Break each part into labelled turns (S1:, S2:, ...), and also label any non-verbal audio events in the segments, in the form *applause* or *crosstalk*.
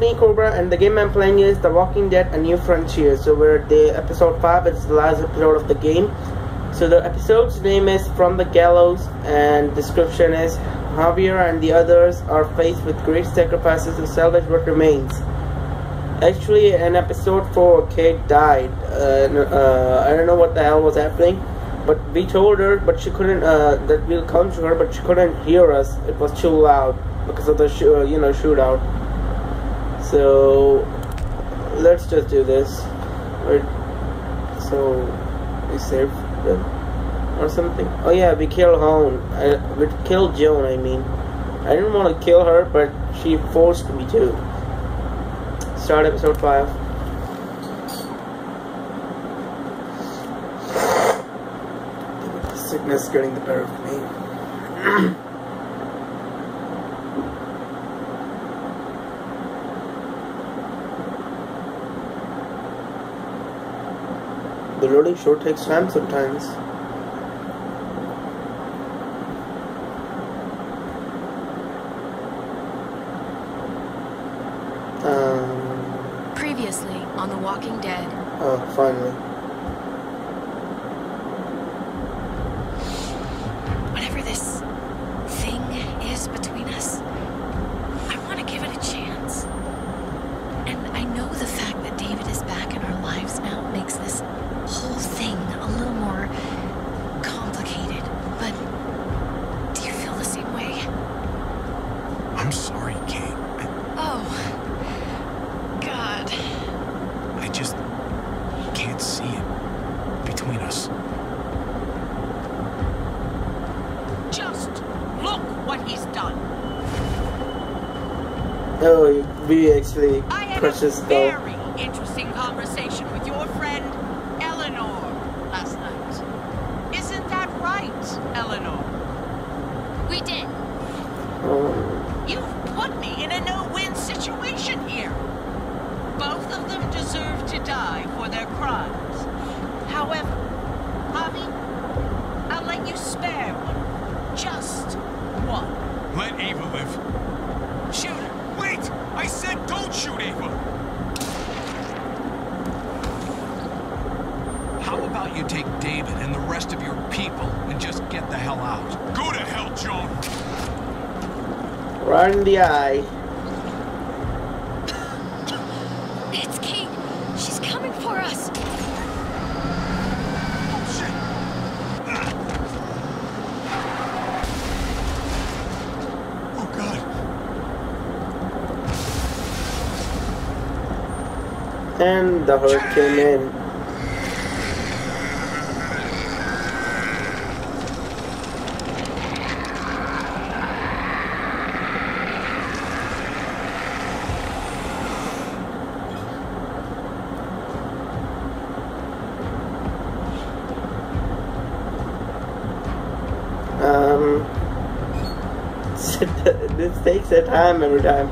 S1: me, Cobra, and the game I'm playing is The Walking Dead: A New Frontier. So we're at the episode five. It's the last episode of the game. So the episode's name is From the Gallows, and description is Javier and the others are faced with great sacrifices to salvage what remains. Actually, in episode four, Kate died. Uh, uh, I don't know what the hell was happening, but we told her, but she couldn't. Uh, that we'll come to her, but she couldn't hear us. It was too loud because of the uh, you know shootout. So let's just do this. So we saved them or something. Oh yeah, we killed Hone. We killed Joan. I mean, I didn't want to kill her, but she forced me to. Start episode five. Sickness getting the better of me. *clears throat* The loading sure takes time sometimes. Um,
S2: Previously on The Walking Dead.
S1: oh, finally.
S2: Whatever this thing is between us, I want to give it a chance. And I know the fact that David is back in our lives now makes this whole thing a little more complicated. But do you feel the same way?
S3: I'm sorry, Kate. I,
S2: Oh, God.
S3: I just can't see it between us.
S4: Just look what he's done.
S1: Oh, we actually
S4: I had
S1: crushed
S4: a
S1: his skull.
S4: very interesting conversation with your friend Eleanor last night. Isn't that right, Eleanor?
S5: We did.
S1: Oh,
S4: You've put me in a no-win situation here. Both of them deserve to die for their crimes. However, Javi, I'll let you spare one. Just one.
S3: Let Ava live.
S4: Shoot her.
S3: Wait! I said don't shoot Ava! How about you take David and the rest of your people and just get the hell out? Go to hell, Joan!
S1: right in the eye.
S2: It's Kate. She's coming for us.
S3: Oh, shit! Oh, God.
S1: And the herd came in. Um, this takes a time every time.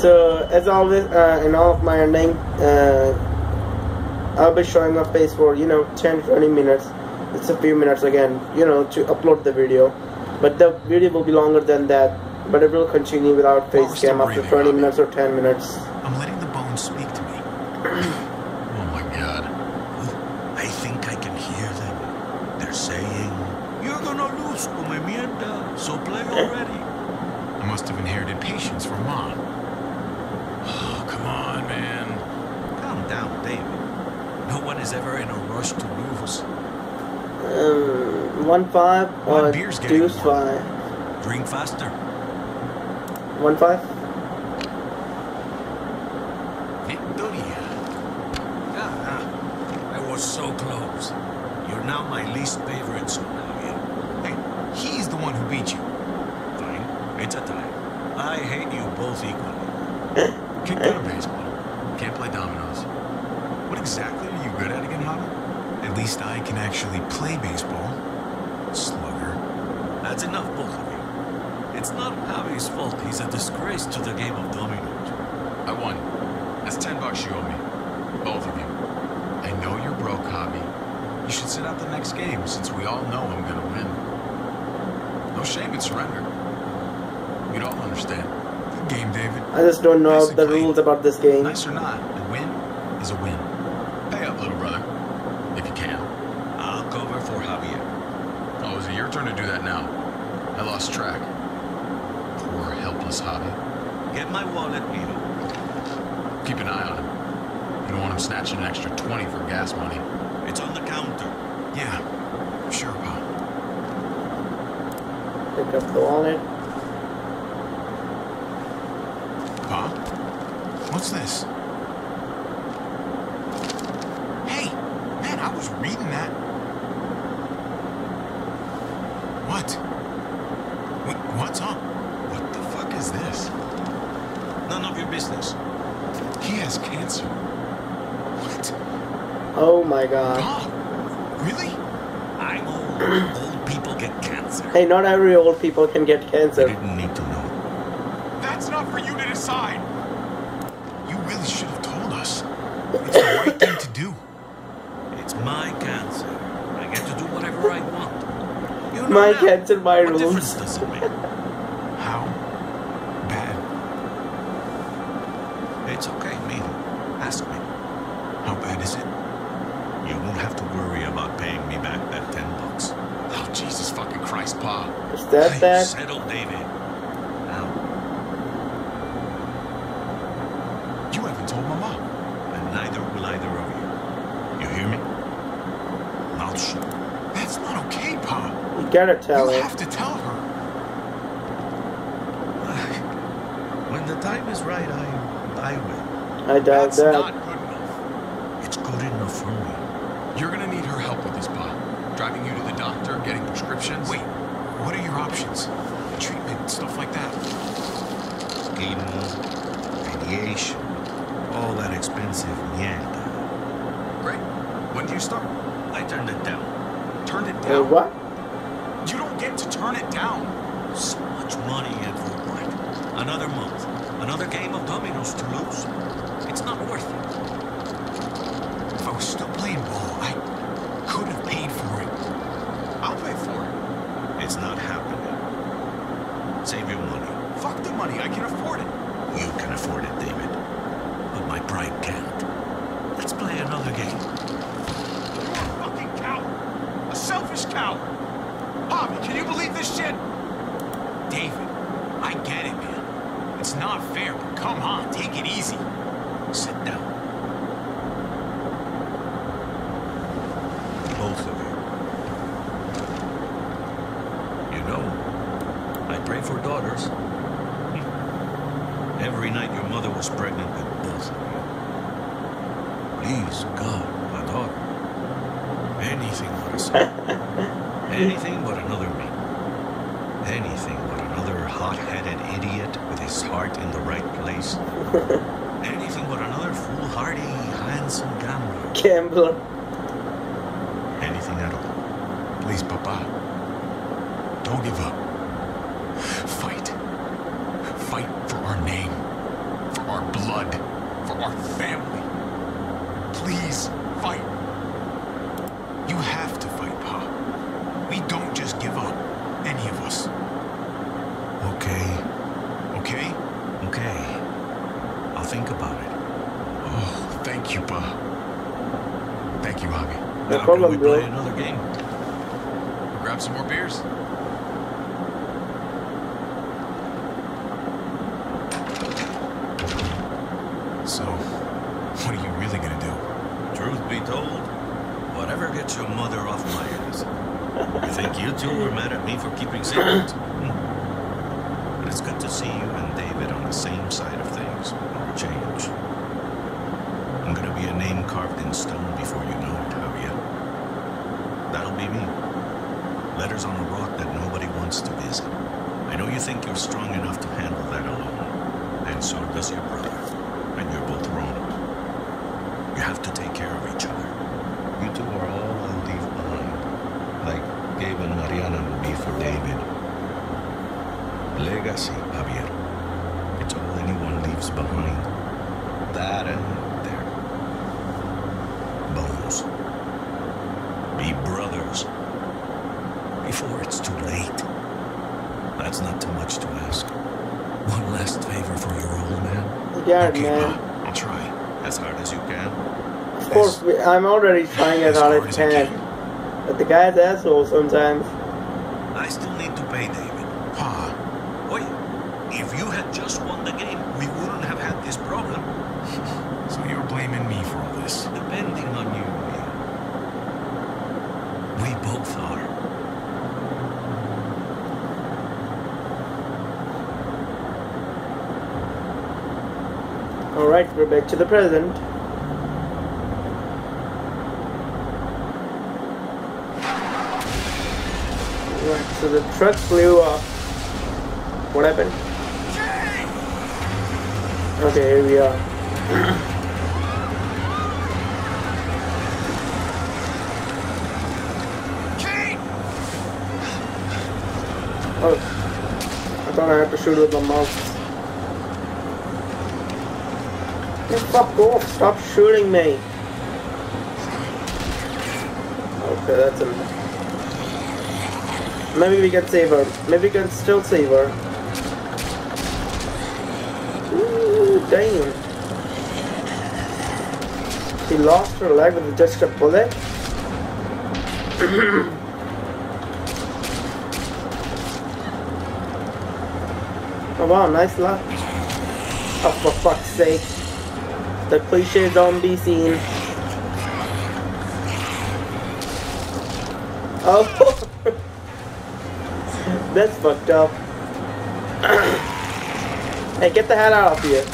S1: So as always, uh, in all of my ending, uh, I'll be showing my face for you know 10-20 minutes. It's a few minutes again, you know, to upload the video. But the video will be longer than that. But it will continue without face cam after 20 minutes or 10 minutes.
S3: I'm letting the bones speak to me. oh my god. I think I can hear them. They're saying, You're gonna lose, come mierda, so play already. I must have inherited patience from mom. Oh, come on, man.
S6: Calm down, David. No one is ever in a rush to lose.
S1: Um, one five
S3: One
S1: or
S3: beer's getting
S1: deuce
S3: warm.
S1: five.
S6: Drink faster.
S1: One five.
S3: know nice the
S7: rules about this game.
S3: Nice or not, a win is a win. Pay up, little brother, if you can.
S1: I'll cover for Javier.
S3: Oh, is it your turn to do that now? I lost track. Poor helpless Javier.
S1: Get my wallet, Peter.
S3: Keep an eye on him. You don't want him snatching an extra 20 for gas money.
S1: It's on the counter.
S3: Yeah, sure, Pa.
S7: Pick up the wallet.
S3: Huh? What's this? Hey! Man, I was reading that. What? Wait, what's up? What the fuck is this?
S1: None of your business.
S3: He has cancer. What?
S7: Oh my god.
S3: Really?
S1: I know old people get cancer.
S7: Hey, not every old people can get cancer.
S1: my
S3: cats
S1: and
S7: my room. tell
S3: you
S7: her.
S3: have to tell her. *sighs*
S1: When the time is right, I I will.
S7: I doubt
S3: That's
S7: that.
S1: daughters. Every night your mother was pregnant with both of you. Please, God, my daughter. Anything but a son. *laughs* Anything but another me. Anything but another hot-headed idiot with his heart in the right place. *laughs* Anything but another foolhardy, handsome gambler.
S7: Gambler.
S3: of them really man.
S1: You got it,
S3: okay,
S1: man.
S3: I'll try as hard as you can.
S1: Of course, we, I'm already trying as hard as I can. But the guy's asshole sometimes.
S3: I still need to pay David.
S7: Pa,
S3: Oye, if you had just won the game, we wouldn't have had this problem.
S7: so you're blaming me for all this?
S3: Depending on you, Leo. We both are.
S1: Alright, to the present. Right, so the truck flew off. What happened? Okay, here we are. *coughs* Oh, I thought I had to shoot with my mouse. Fuck off! Stop shooting me! Okay, that's enough. Maybe we can save her. Maybe we can still save her. Ooh, damn. She lost her leg with just a bullet? *clears throat* oh wow, nice luck. Oh, for fuck's sake. The cliche zombie scene. Oh, *laughs* that's fucked up. *clears throat* hey, get the hell out of here.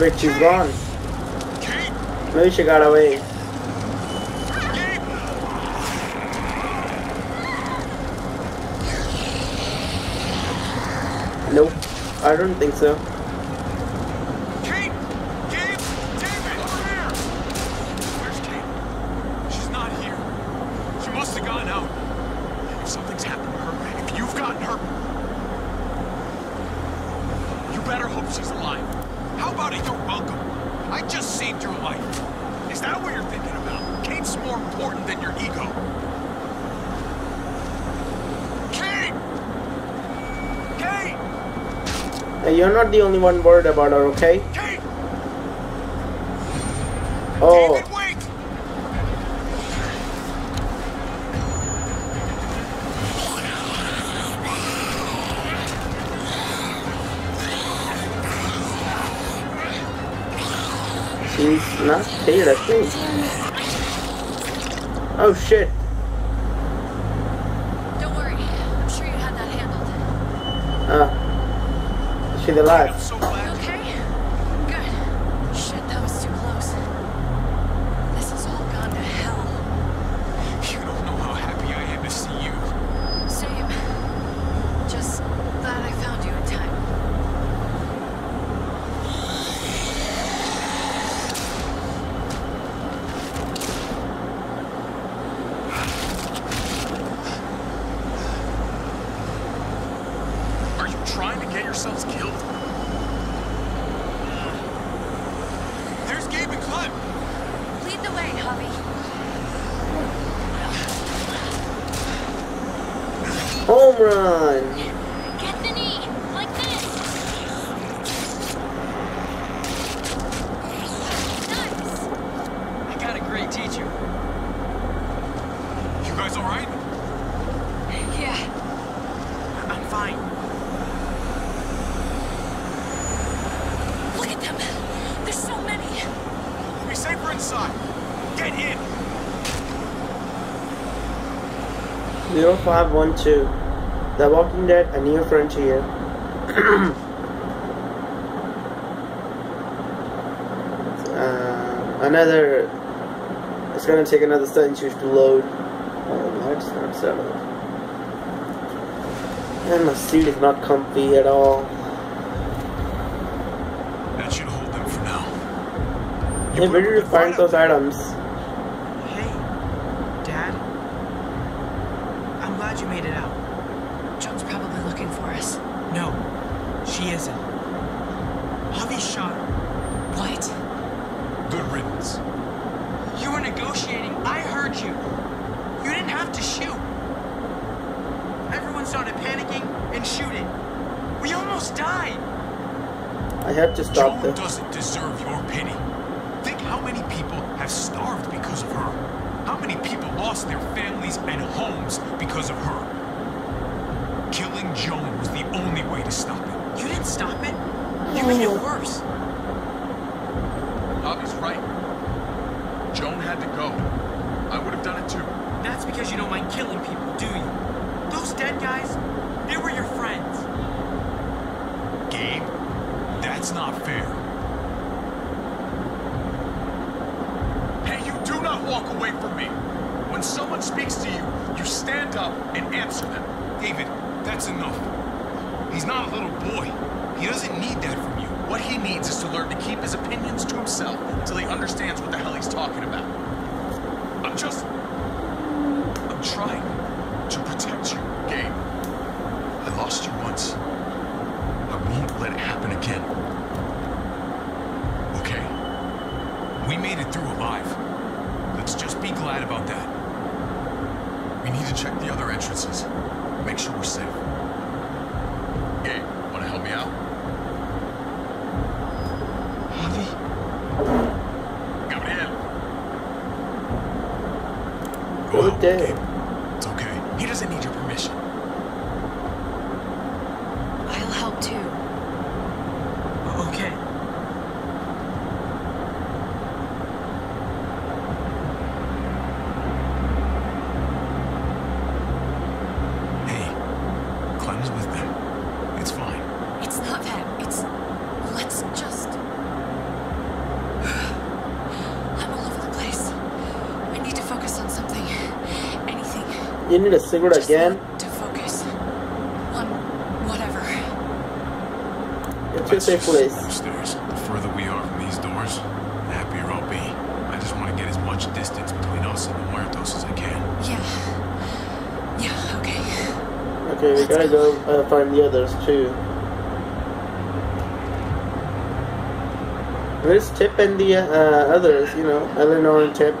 S1: Wait, she's gone. Maybe she got away.
S7: Kate!
S1: Nope, I don't think so.
S7: Kate! Gabe! David! Over here! Where's Kate? She's not here. She must have gone out. If something's happened to her, if you've gotten her... You better hope she's alive. How about it? You're welcome. I just saved your life. Is that what you're thinking about? Kate's more important than your ego. Kate! Kate!
S1: Hey, you're not the only one worried about her, okay?
S7: Kate!
S1: Oh,
S7: David,
S1: she's not dead, I think. Oh shit.
S2: Don't worry. I'm sure you had that handled.
S1: She's alive.
S7: I'm so
S2: You
S7: glad.
S2: okay? Good. Shit, that was too close. This has all gone to hell.
S7: You don't know how happy I am to see you.
S2: Same. Just glad I found you in time.
S7: Are you trying to get yourselves killed? There's Gabe and Clem.
S2: Lead the way, Javi.
S1: Home run!
S5: Get the knee, like this. Nice.
S6: I got a great teacher.
S7: You guys all right?
S2: Yeah.
S6: I'm fine.
S2: Look at them. There's so many.
S7: We'll be safer inside. Get in.
S1: 0512. The Walking Dead, A New Frontier. *clears throat* uh, another. It's gonna take another century to load. Oh, that's not settled. And my seat is not comfy at all.
S7: That should hold them for now.
S1: Hey, where did you find those items?
S7: trying to protect you, Gabe. I lost you once. I won't let it happen again. Okay. We made it through alive. Let's just be glad about that. We need to check the other entrances. Make sure we're safe. Gabe, wanna help me out?
S8: Javi?
S7: Gabriel! Wow,
S1: oh,
S7: Gabe. need
S1: a cigarette
S2: Just
S1: again?
S2: To focus on whatever.
S1: It's
S7: your
S1: safe place.
S7: Upstairs. The further we are from these doors, the happier I'll be. I just want to get as much distance between us and the Muertos as I can.
S2: Yeah. Yeah, okay.
S1: Okay, we Let's gotta go, go uh, find the others too. Where's Tripp and the uh, others, you know, Eleanor and
S2: Tripp?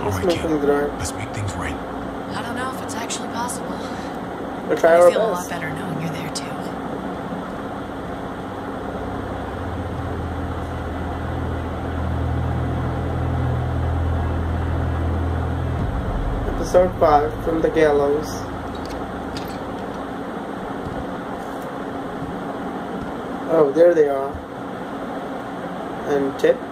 S2: Let's
S7: All right,
S1: make.
S7: Let's make things right.
S2: I don't know if it's actually possible. I feel best. a lot better knowing you're there too.
S1: Episode 5 from the gallows. Oh, there they are. And
S2: Tripp.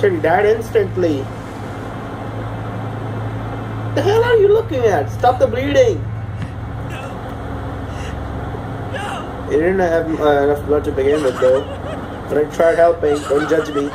S2: Christian died instantly. The hell are you looking at? Stop the bleeding! No! No! You didn't have uh, enough blood to begin with, though. But I tried helping. Don't judge me.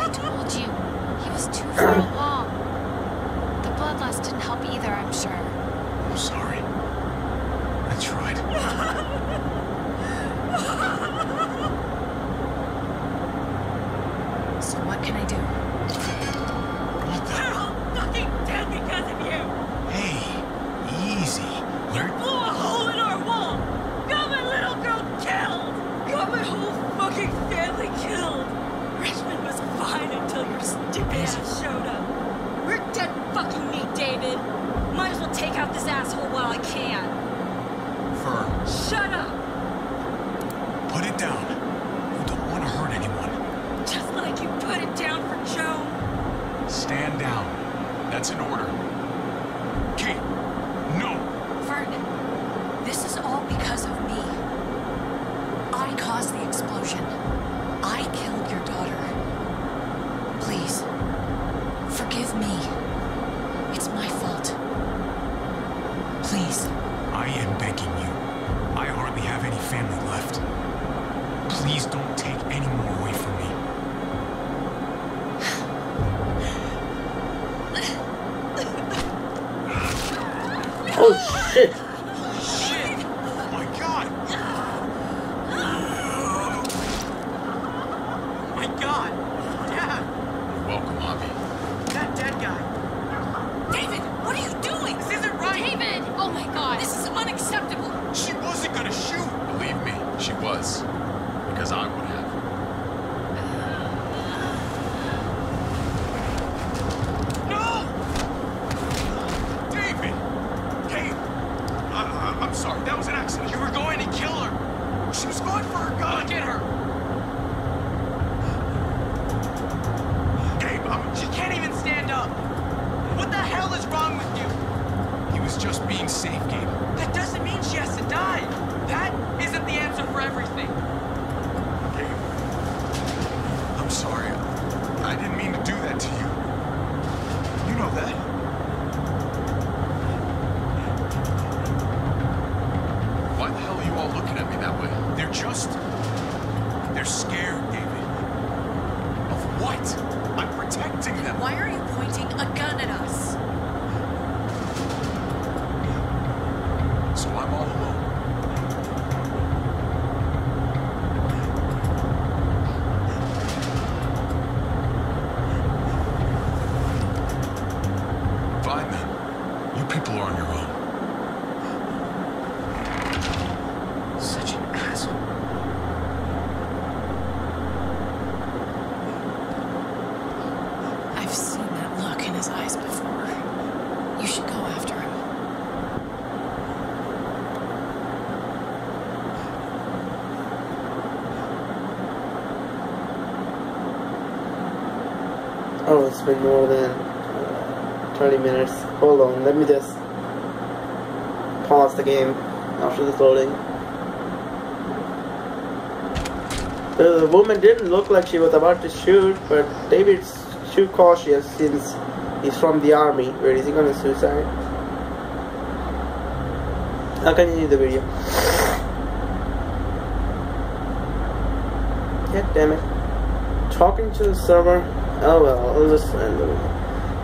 S1: Been more than uh, 20 minutes. Hold on, let me just pause the game after this loading. The woman didn't look like she was about to shoot, but David's too cautious since he's from the army. Wait, is he gonna suicide? I'll continue the video. *sighs* God damn it. Talking to the server. Oh well, I'll just.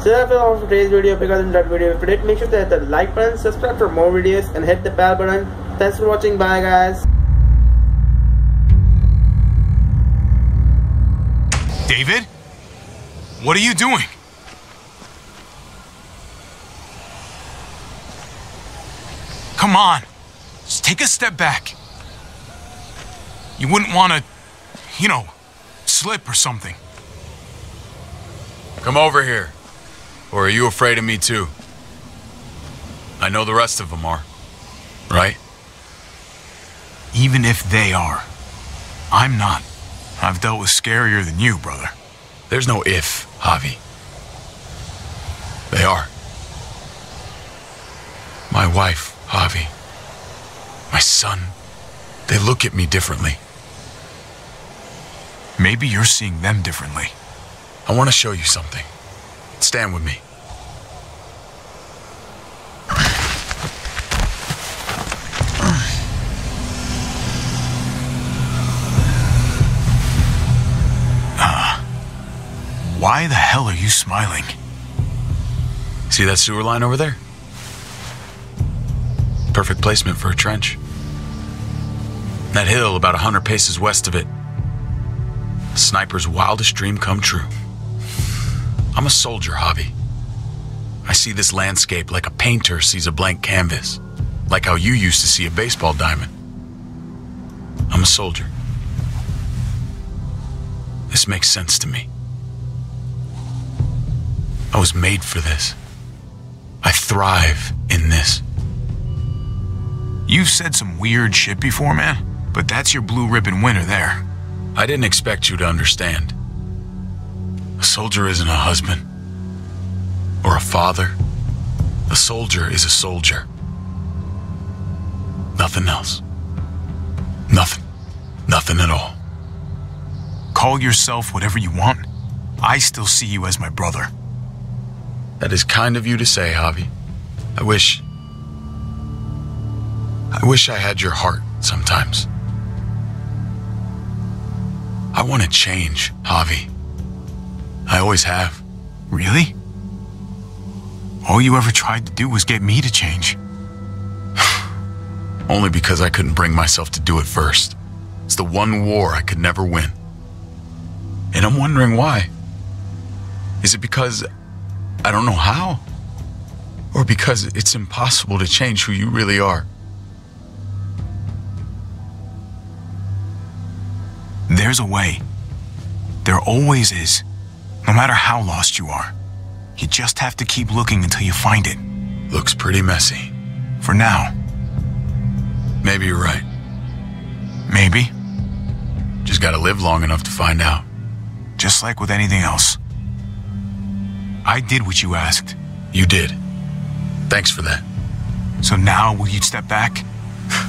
S1: So that's all for today's video. If you guys enjoyed the video, if you did, make sure to hit the like button, subscribe for more videos, and hit the bell button. Thanks for watching. Bye, guys.
S7: David? What are you doing? Come on. Just take a step back. You wouldn't want to, you know, slip or something.
S9: Come over here. Or are you afraid of me too? I know the rest of them are. Right?
S7: Even if they are. I'm not. I've dealt with scarier than you, brother.
S9: There's no if, Javi. They are. My wife, Javi. My son. They look at me differently.
S7: Maybe you're seeing them differently.
S9: I want to show you something. Stand with me.
S7: Uh, why the hell are you smiling?
S9: See that sewer line over there? Perfect placement for a trench. That hill, about a hundred paces west of it. Sniper's wildest dream come true. I'm a soldier, Javi. I see this landscape like a painter sees a blank canvas, like how you used to see a baseball diamond. I'm a soldier. This makes sense to me. I was made for this. I thrive in this.
S7: You've said some weird shit before, man, but that's your blue ribbon winner there.
S9: I didn't expect you to understand. A soldier isn't a husband or a father. A soldier is a soldier. Nothing else. Nothing. Nothing at all.
S7: Call yourself whatever you want. I still see you as my brother.
S9: That is kind of you to say, Javi. I wish. I wish I had your heart sometimes. I want to change, Javi. I always have.
S7: Really? All you ever tried to do was get me to change. *sighs*
S9: Only because I couldn't bring myself to do it first. It's the one war I could never win. And I'm wondering why. Is it because I don't know how? Or because it's impossible to change who you really are?
S7: There's a way. There always is. No matter how lost you are. You just have to keep looking until you find it.
S9: Looks pretty messy.
S7: For now.
S9: Maybe you're right.
S7: Maybe.
S9: Just gotta live long enough to find out.
S7: Just like with anything else. I did what you asked.
S9: You did. Thanks for that.
S7: So now will you step back? *sighs*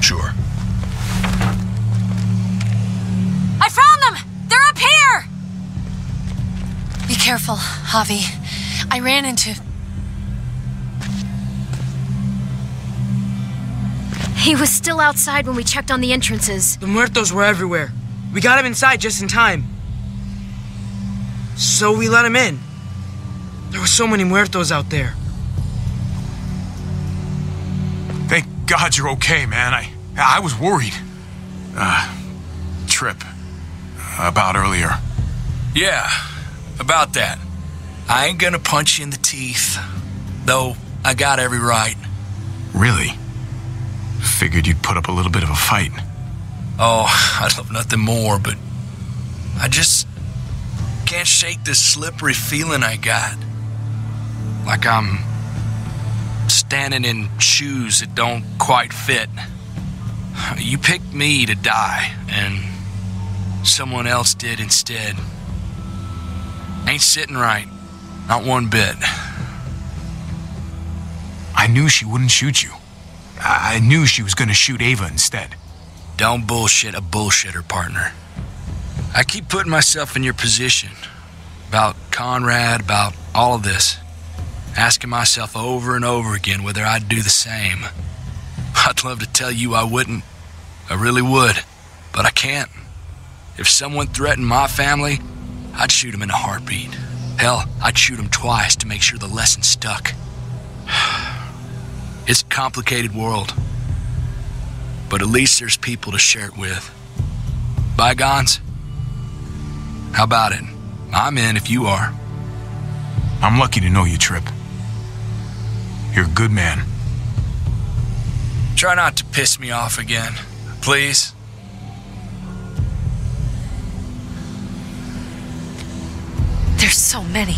S9: Sure.
S5: Careful, Javi. I ran into. He was still outside when we checked on the entrances.
S8: The muertos were everywhere. We got him inside just in time. So we let him in. There were so many muertos out there.
S7: Thank God you're okay, man. I I was worried. Uh, Tripp. About earlier.
S6: Yeah, about that. I ain't gonna punch you in the teeth. Though,
S10: I got every right.
S7: Really? Figured you'd put up a little bit of a fight.
S10: Oh, *laughs* I'd love nothing more, but I just can't shake this slippery feeling I got. Like I'm standing in shoes that don't quite fit. You picked me to die, and someone else did instead. Ain't sitting right. Not one bit.
S7: I knew she wouldn't shoot you. I, knew she was gonna shoot Ava instead.
S10: Don't bullshit a bullshitter, partner. I keep putting myself in your position. About Conrad, about all of this. Asking myself over and over again whether I'd do the same. *laughs* I'd love to tell you I wouldn't. I really would. But I can't. If someone threatened my family, I'd shoot him in a heartbeat. Hell, I'd shoot him twice to make sure the lesson stuck. *sighs* It's a complicated world. But at least there's people to share it with. Bygones? How about it? I'm in if you are.
S7: I'm lucky to know you, Tripp. You're a good man.
S10: Try not to piss me off again, please.
S2: There's so many.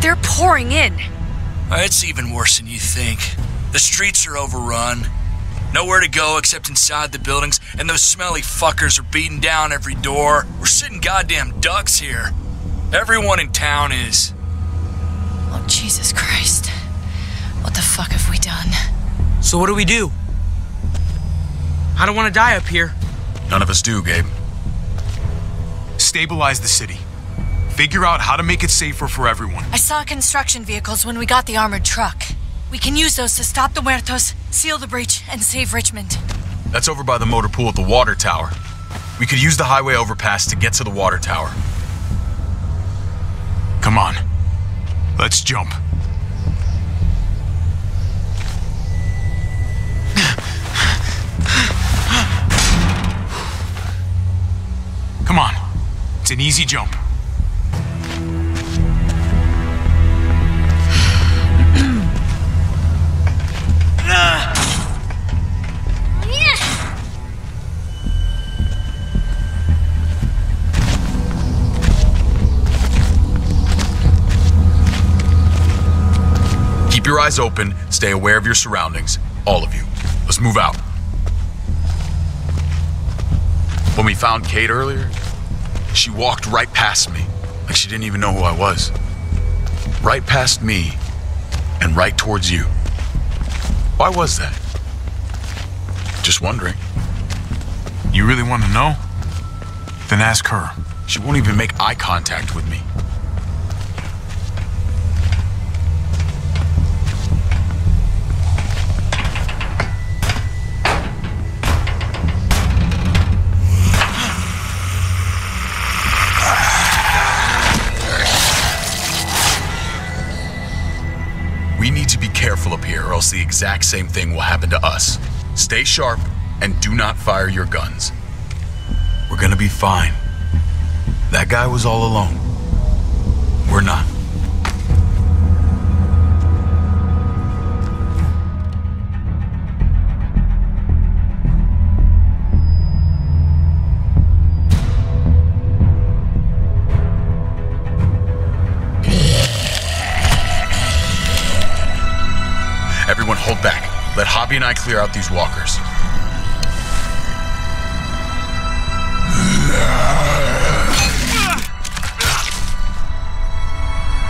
S2: They're pouring in.
S10: Uh, it's even worse than you think. The streets are overrun. Nowhere to go except inside the buildings, and those smelly fuckers are beating down every door. We're sitting goddamn ducks here. Everyone in town is.
S2: Oh, Jesus Christ. What the fuck have we done?
S8: So what do we do? I don't want to die up here.
S9: None of us do, Gabe.
S7: Stabilize the city. Figure out how to make it safer for everyone.
S2: I saw construction vehicles when we got the armored truck. We can use those to stop the muertos, seal the breach, and save Richmond.
S9: That's over by the motor pool at the water tower. We could use the highway overpass to get to the water tower.
S7: Come on. Let's jump. Come on. It's an easy jump.
S9: Keep your eyes open, stay aware of your surroundings. All of you. Let's move out. When we found Kate earlier, she walked right past me, like she didn't even know who I was. Right past me, and right towards you. Why was that? Just wondering.
S7: You really want to know? Then ask her.
S9: She won't even make eye contact with me. Careful up here, or else the exact same thing will happen to us. Stay sharp and do not fire your guns. We're gonna be fine. That guy was all alone. We're not. Hold back. Let Hobby and I clear out these walkers.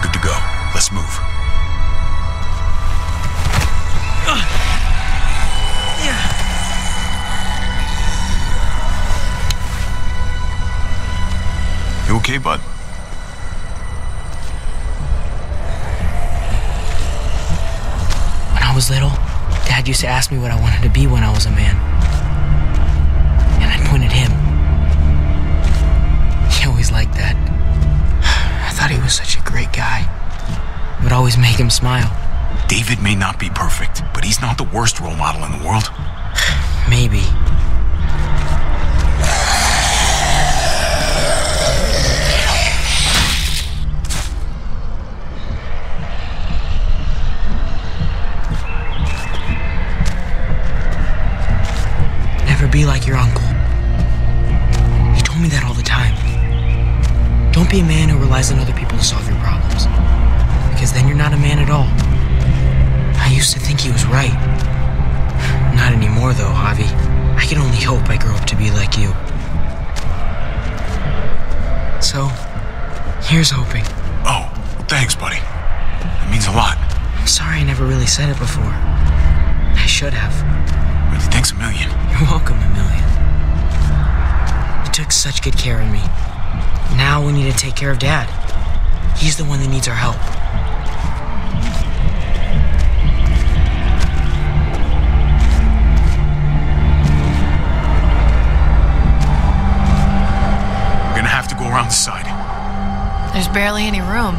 S9: Good to go. Let's move.
S7: You okay, bud?
S11: When I was little, Dad used to ask me what I wanted to be when I was a man. And I'd point at him. *laughs* He always liked that. *sighs* I thought he was such a great guy. It would always make him smile.
S7: David may not be perfect, but he's not the worst role model in the world. *sighs*
S11: Maybe. Like your uncle. He told me that all the time. Don't be a man who relies on other people to solve your problems. Because then you're not a man at all. I used to think he was right. Not anymore, though, Javi. I can only hope I grow up to be like you. So, here's hoping.
S7: Oh, well, thanks, buddy. It means a lot.
S11: I'm sorry I never really said it before. I should have.
S7: Really, thanks a million.
S11: You're welcome, Emilian. You took such good care of me. Now we need to take care of Dad. He's the one that needs our help.
S7: We're gonna have to go around the side.
S2: There's barely any room.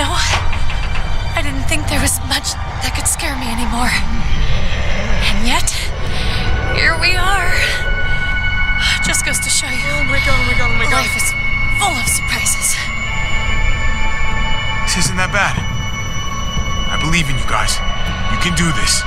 S2: Know, I didn't think there was much that could scare me anymore. And yet, here we are. Just goes to show you.
S8: Oh my god, oh my god, oh my god.
S2: Life is full of surprises.
S7: This isn't that bad. I believe in you guys. You can do this.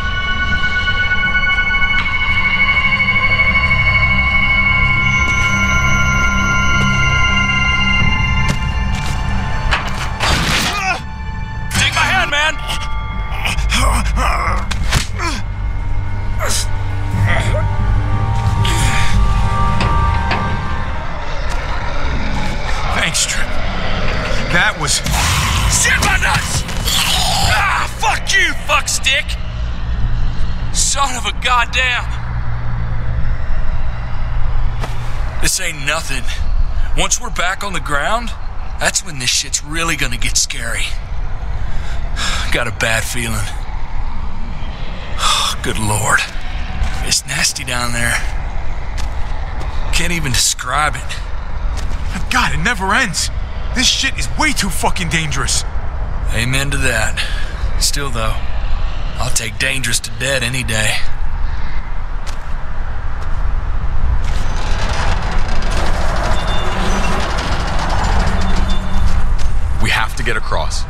S10: Goddamn! This ain't nothing. Once we're back on the ground, that's when this shit's really gonna get scary. *sighs* Got a bad feeling. *sighs* Good lord. It's nasty down there. Can't even describe it.
S7: God, it never ends. This shit is way too fucking dangerous.
S10: Amen to that. Still, though, I'll take dangerous to dead any day.
S9: To get across.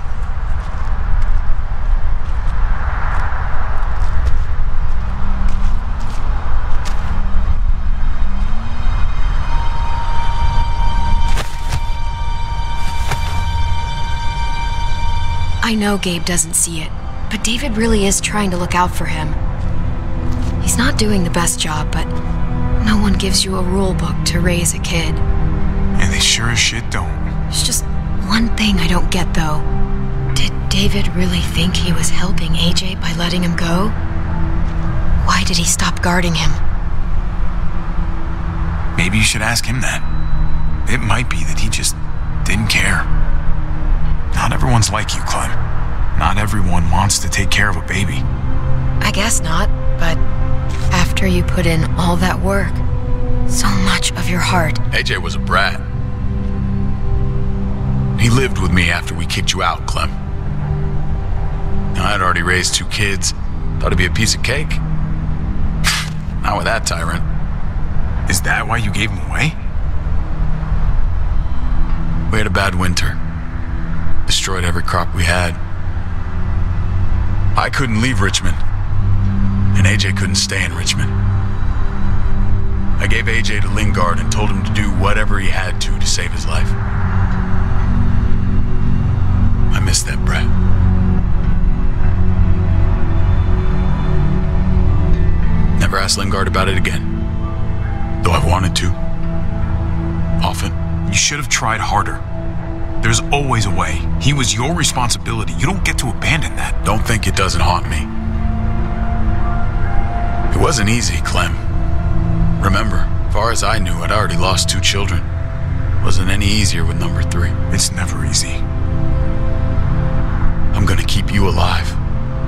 S2: I know Gabe doesn't see it, but David really is trying to look out for him. He's not doing the best job, but no one gives you a rule book to raise a kid.
S7: And they sure as shit don't.
S2: There's just one thing I don't get, though. Did David really think he was helping AJ by letting him go? Why did he stop guarding him?
S7: Maybe you should ask him that. It might be that he just didn't care. Not everyone's like you, Clem. Not everyone wants to take care of a baby.
S2: I guess not, but after you put in all that work, so much of your heart,
S9: AJ was a brat. He lived with me after we kicked you out, Clem. I'd already raised two kids. Thought it'd be a piece of cake. *sighs* Not with that tyrant.
S7: Is that why you gave him away?
S9: We had a bad winter. Destroyed every crop we had. I couldn't leave Richmond. And AJ couldn't stay in Richmond. I gave AJ to Lingard and told him to do whatever he had to to save his life. That brat. Never asked Lingard about it again. Though I've wanted to. Often.
S7: You should have tried harder. There's always a way. He was your responsibility. You don't get to abandon that.
S9: Don't think it doesn't haunt me. It wasn't easy, Clem. Remember, far as I knew, I'd already lost two children. Wasn't any easier with number three.
S7: It's never easy.
S9: I'm gonna keep you alive.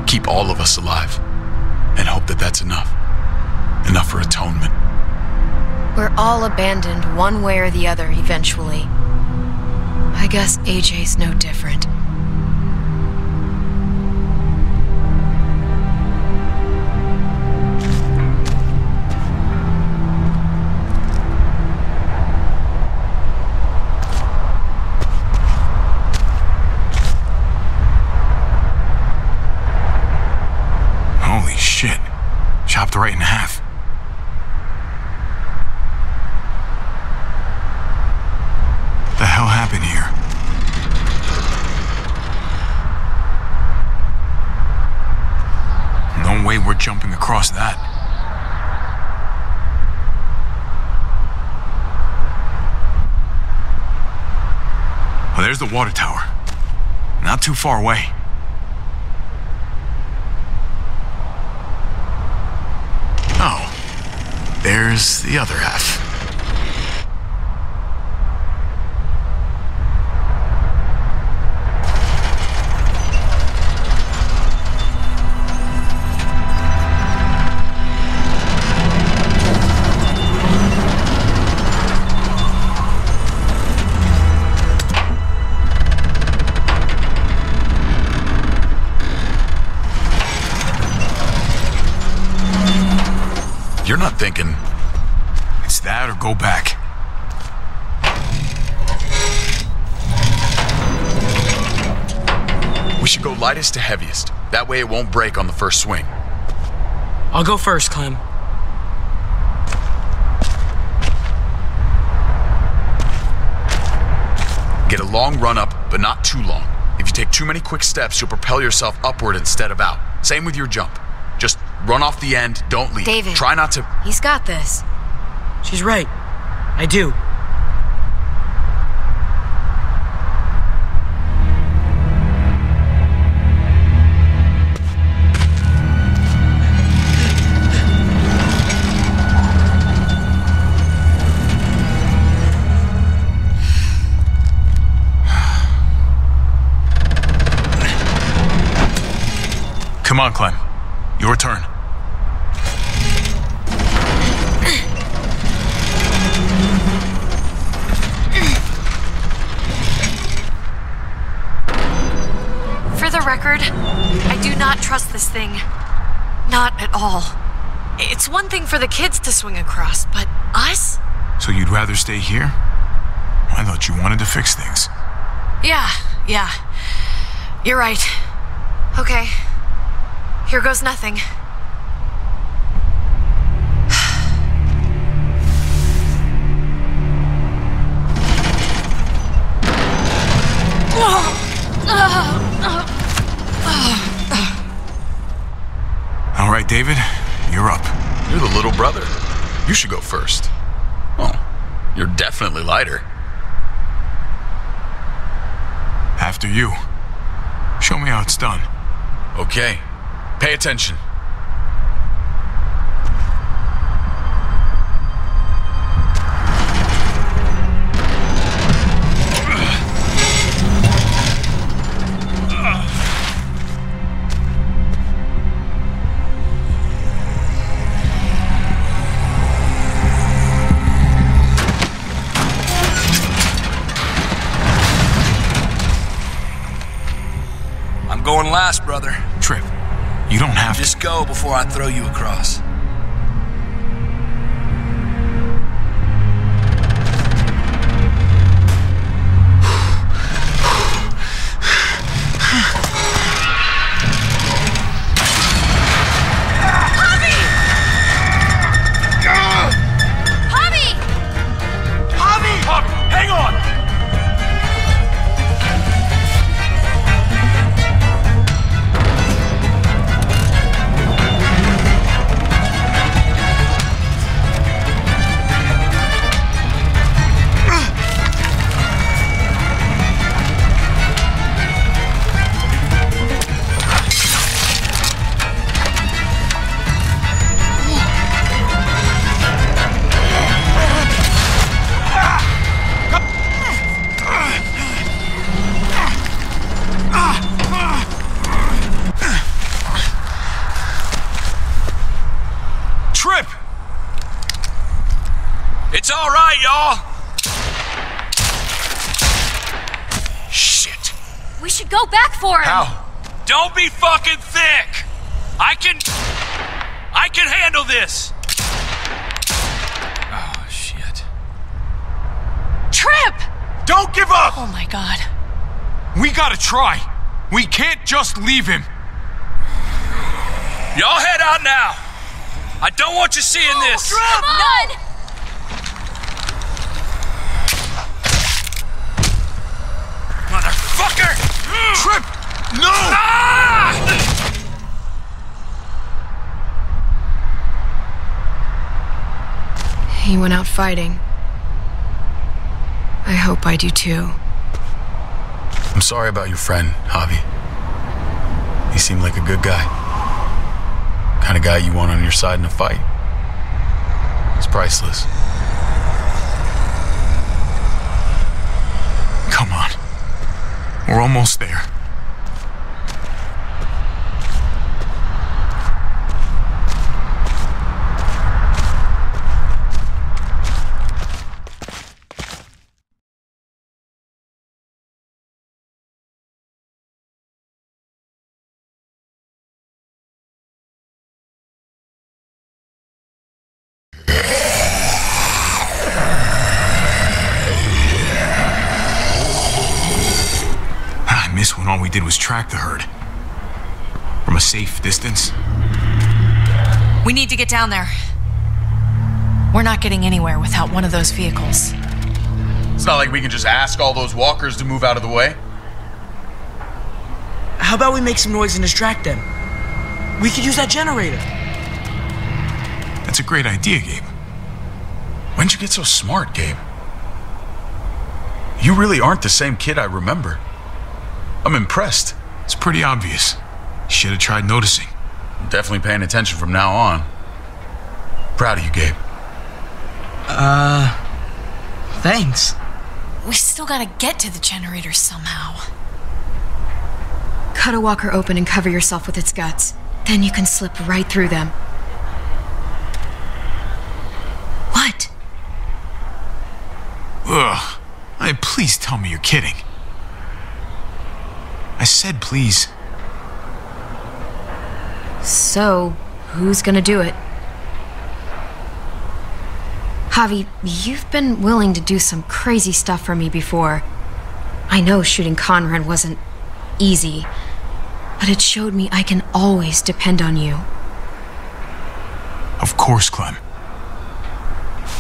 S9: Keep all of us alive. And hope that that's enough. Enough for atonement.
S2: we're all abandoned one way or the other eventually. I guess AJ's no different.
S7: Too far away. Oh, there's the other half.
S9: Thinking.
S7: It's that or go back.
S9: We should go lightest to heaviest. That way it won't break on the first swing.
S11: I'll go first, Clem.
S9: Get a long run up, but not too long. If you take too many quick steps, you'll propel yourself upward instead of out. Same with your jump. Just run off the end, don't leave.
S5: David.
S9: Try not to.
S5: He's got this.
S11: She's right. I do.
S7: Come on, Clem. Your turn.
S2: Record, I do not trust this thing. Not at all. It's one thing for the kids to swing across, but us?
S7: So you'd rather stay here? I thought you wanted to fix things.
S2: Yeah, yeah. You're right. Okay. Here goes nothing.
S7: Right, David, you're up.
S9: You're the little brother. You should go first. Oh, you're definitely lighter.
S7: After you. Show me how it's done.
S9: Okay. Pay attention.
S10: Before I throw you across.
S7: Just leave him.
S10: Y'all head out now. I don't want you seeing this.
S5: Come on!
S10: Motherfucker!
S7: Tripp! No!
S10: Ah!
S12: He went out fighting. I hope I do too.
S9: I'm sorry about your friend, Javi. He seemed like a good guy. Kind of guy you want on your side in a fight. It's priceless.
S7: Come on. We're almost there. Track the herd. From a safe distance.
S2: We need to get down there. We're not getting anywhere without one of those vehicles.
S9: It's not like we can just ask all those walkers to move out of the way.
S11: How about we make some noise and distract them? We could use that generator.
S7: That's a great idea, Gabe.
S9: When'd you get so smart, Gabe? You really aren't the same kid I remember. I'm impressed.
S7: It's pretty obvious. Should have tried noticing.
S9: I'm definitely paying attention from now on. Proud of you, Gabe.
S11: Uh. Thanks.
S2: We still gotta get to the generator somehow.
S12: Cut a walker open and cover yourself with its guts. Then you can slip right through them. What?
S7: Ugh. I, please tell me you're kidding. I said please.
S12: So, who's gonna do it? Javi, you've been willing to do some crazy stuff for me before. I know shooting Conrad wasn't easy, but it showed me I can always depend on you.
S7: Of course, Clem.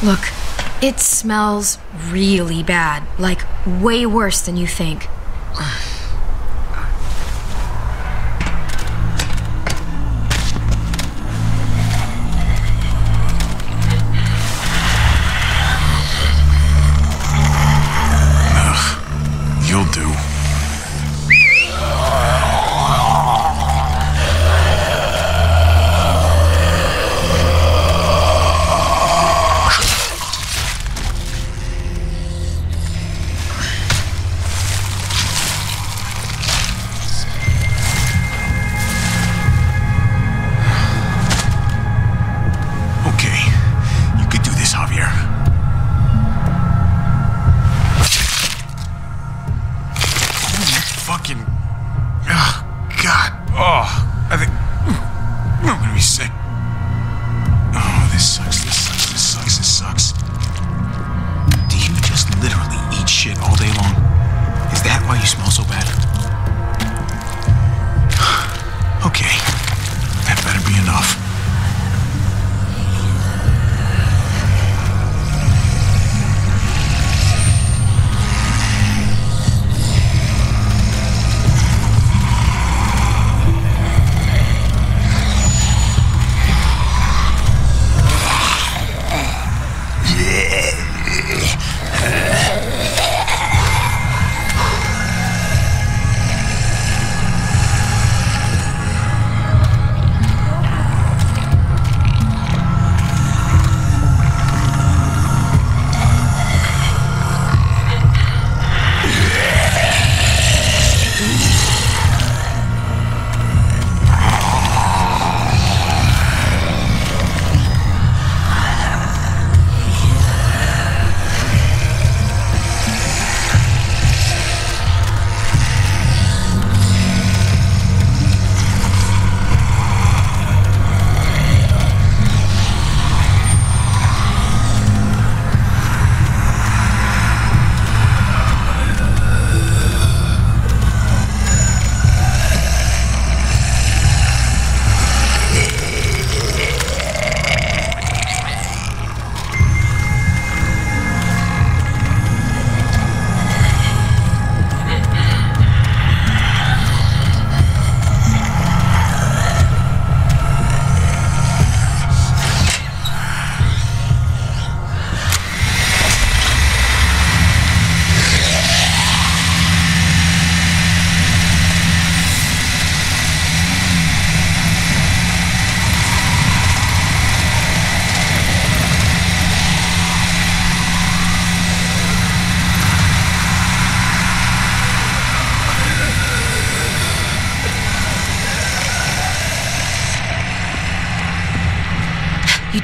S12: Look, it smells really bad, like way worse than you think. *sighs* *sighs* *sighs*
S7: do.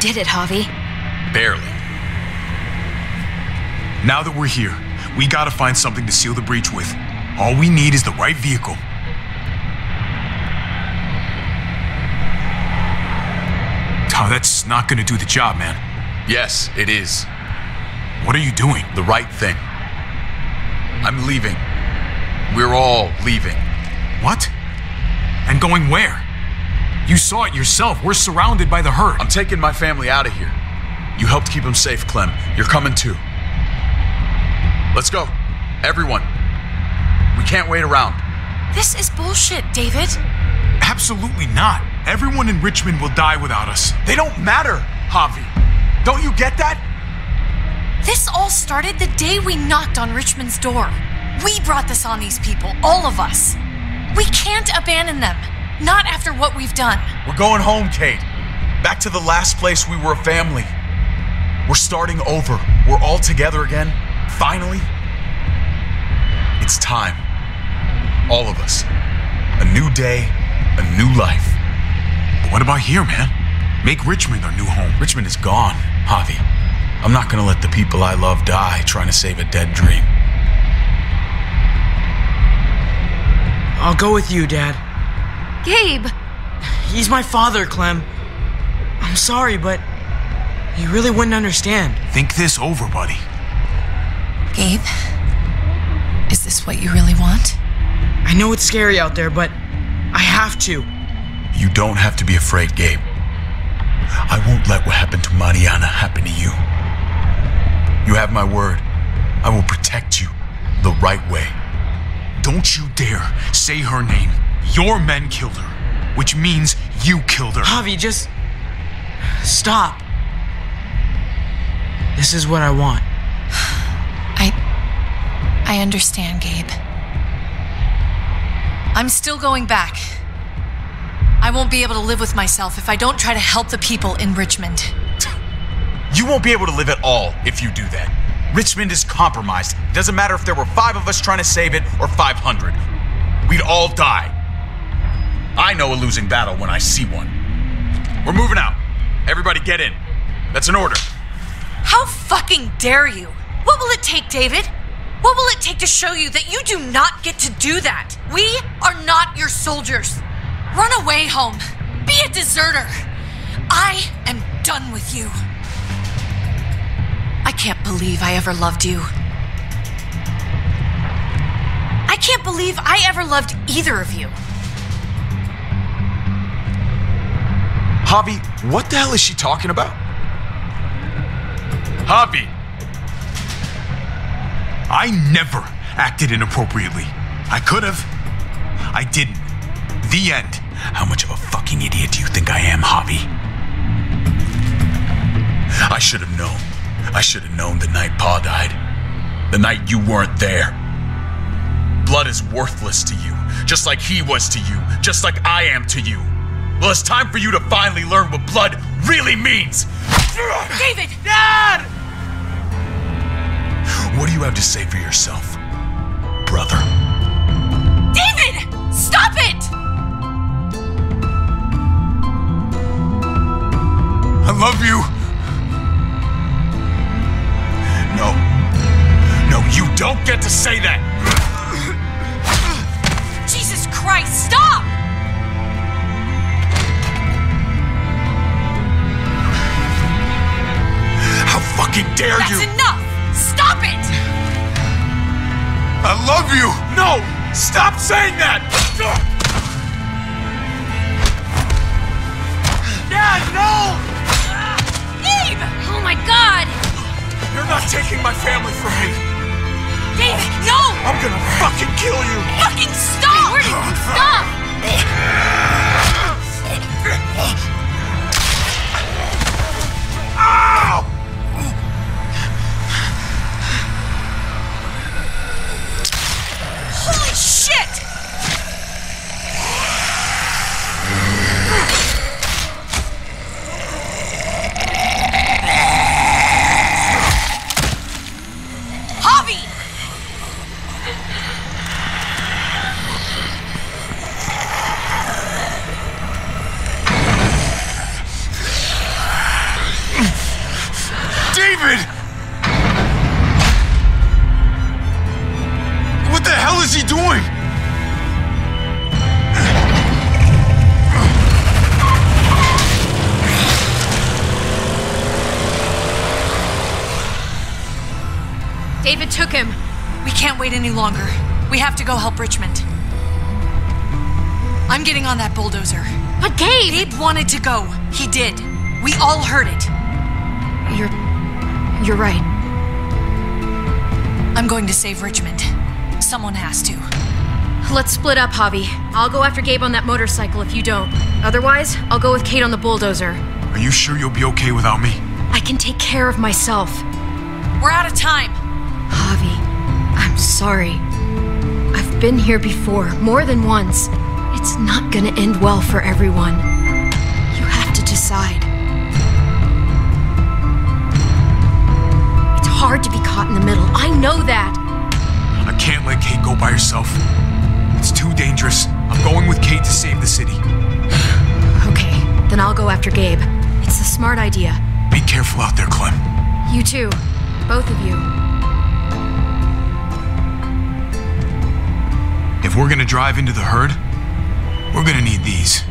S12: Did it, Javi.
S9: Barely.
S7: Now that we're here, we gotta find something to seal the breach with. All we need is the right vehicle. Oh, that's not gonna do the job, man.
S9: Yes, it is.
S7: What are you doing?
S9: The right thing. I'm leaving. We're all leaving.
S7: What? And going where? You saw it yourself. We're surrounded by the herd.
S9: I'm taking my family out of here. You helped keep them safe, Clem. You're coming too. Let's go. Everyone. We can't wait around.
S12: This is bullshit, David.
S7: Absolutely not. Everyone in Richmond will die without us.
S9: They don't matter, Javi. Don't you get that?
S12: This all started the day we knocked on Richmond's door. We brought this on these people, all of us. We can't abandon them. Not after what we've done.
S9: We're going home, Kate. Back to the last place we were a family. We're starting over. We're all together again. Finally. It's time. All of us. A new day, a new life.
S7: But what about here, man? Make Richmond our new home.
S9: Richmond is gone, Javi. I'm not gonna let the people I love die trying to save a dead dream.
S11: I'll go with you, Dad.
S12: Gabe!
S11: He's my father, Clem. I'm sorry, but he really wouldn't understand.
S7: Think this over, buddy.
S2: Gabe, is this what you really want?
S11: I know it's scary out there, but I have to.
S9: You don't have to be afraid, Gabe. I won't let what happened to Mariana happen to you. You have my word. I will protect you the right way.
S7: Don't you dare say her name. Your men killed her, which means you killed her.
S11: Javi, just stop. This is what I want. *sighs*
S2: I. I understand, Gabe. I'm still going back. I won't be able to live with myself if I don't try to help the people in Richmond. *laughs*
S9: You won't be able to live at all if you do that. Richmond is compromised. It doesn't matter if there were five of us trying to save it or 500. We'd all die. I know a losing battle when I see one. We're moving out. Everybody get in. That's an order.
S2: How fucking dare you? What will it take, David? What will it take to show you that you do not get to do that? We are not your soldiers. Run away home. Be a deserter. I am done with you. I can't believe I ever loved you. I can't believe I ever loved either of you.
S9: Javi, what the hell is she talking about? Javi!
S7: I never acted inappropriately. I could have. I didn't. The end.
S9: How much of a fucking idiot do you think I am, Javi? I should have known. I should have known the night Pa died. The night you weren't there. Blood is worthless to you, just like he was to you, just like I am to you. Well, it's time for you to finally learn what blood really means.
S2: David! Dad!
S9: What do you have to say for yourself, brother?
S2: David! Stop it!
S7: I love you.
S9: No. No, you don't get to say that.
S2: Jesus Christ, stop!
S9: Fucking dare
S2: That's
S9: you?
S2: enough! Stop it!
S7: I love you.
S9: No! Stop saying that!
S8: Dad, no!
S2: Gabe!
S12: Oh my god!
S9: You're not taking my family from me.
S2: David, no!
S9: I'm gonna fucking kill you.
S2: Fucking stop!
S12: Stop!
S2: Shit!
S12: Took him.
S2: We can't wait any longer. We have to go help Richmond. I'm getting on that bulldozer.
S12: But Gabe!
S2: Gabe wanted to go. He did. We all heard it.
S12: You're. You're right.
S2: I'm going to save Richmond. Someone has to.
S12: Let's split up, Javi. I'll go after Gabe on that motorcycle if you don't. Otherwise, I'll go with Kate on the bulldozer.
S7: Are you sure you'll be okay without me?
S12: I can take care of myself.
S2: We're out of time.
S12: Sorry. I've been here before, more than once. It's not gonna end well for everyone. You have to decide. It's hard to be caught in the middle. I know that.
S7: I can't let Kate go by herself. It's too dangerous. I'm going with Kate to save the city.
S12: Okay, then I'll go after Gabe. It's a smart idea.
S7: Be careful out there, Clem.
S12: You too. Both of you.
S7: If we're gonna drive into the herd, we're gonna need these.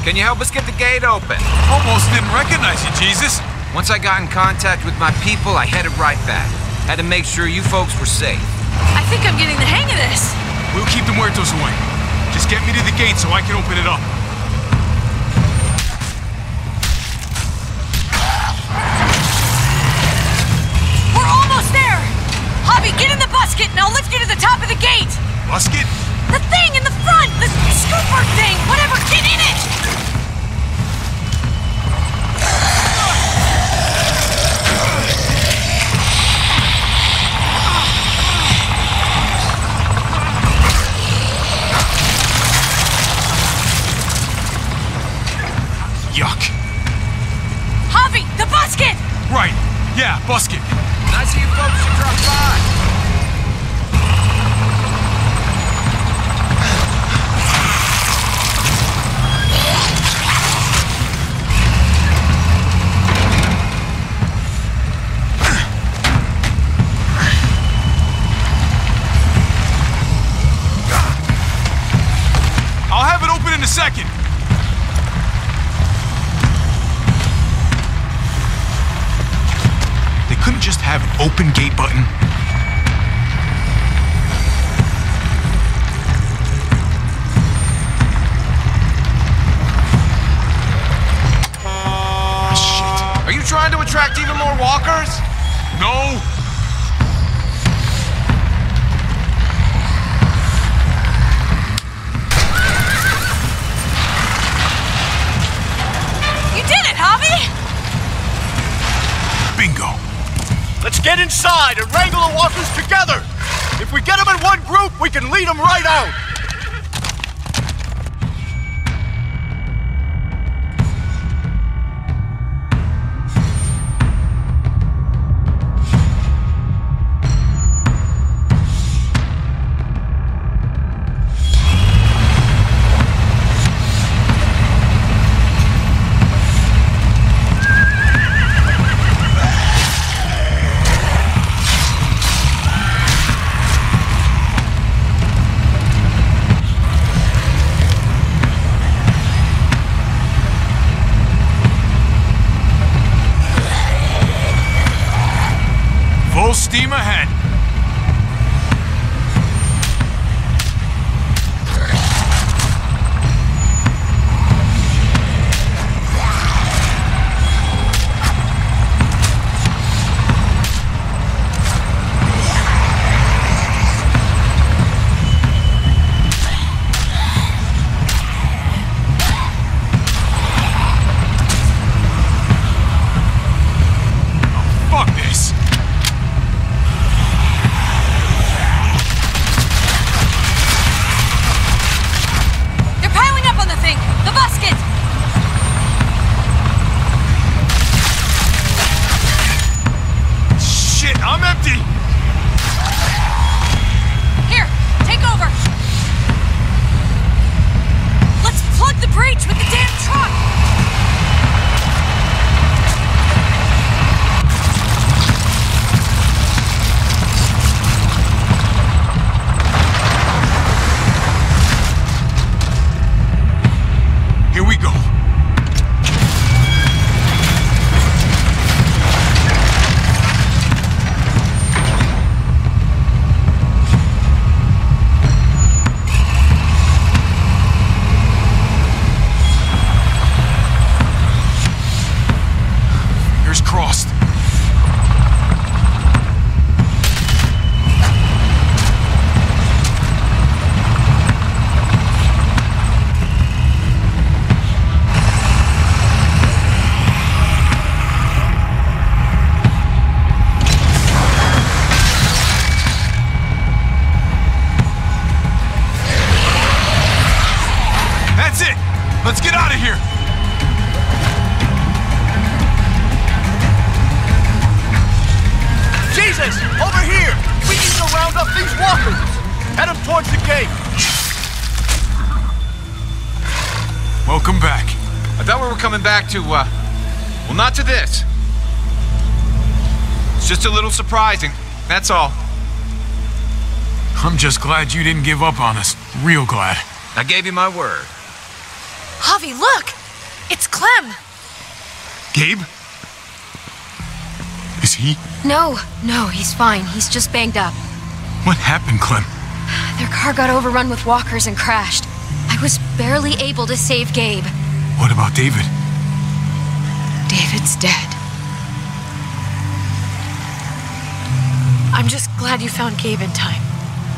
S13: Can you help us get the gate open?
S7: Almost didn't recognize you, Jesus.
S13: Once I got in contact with my people, I headed right back. Had to make sure you folks were safe.
S2: I think I'm getting the hang of this.
S7: We'll keep the muertos away. Just get me to the gate so I can open it up.
S2: We're almost there. Javi, get in the busket and I'll lift you to the top of the gate.
S7: Busket?
S2: The thing in the front, the scooper thing, whatever, get in it.
S7: Yuck.
S2: Javi, the busket.
S7: Right. Yeah, busket.
S13: Surprising, that's all.
S7: I'm just glad you didn't give up on us. Real glad.
S13: I gave you my word.
S2: Javi, look! It's Clem!
S7: Gabe? Is he?
S12: No, no, he's fine. He's just banged up.
S7: What happened, Clem?
S12: Their car got overrun with walkers and crashed. I was barely able to save Gabe.
S7: What about David?
S12: David's dead.
S2: I'm just glad you found Gabe in time.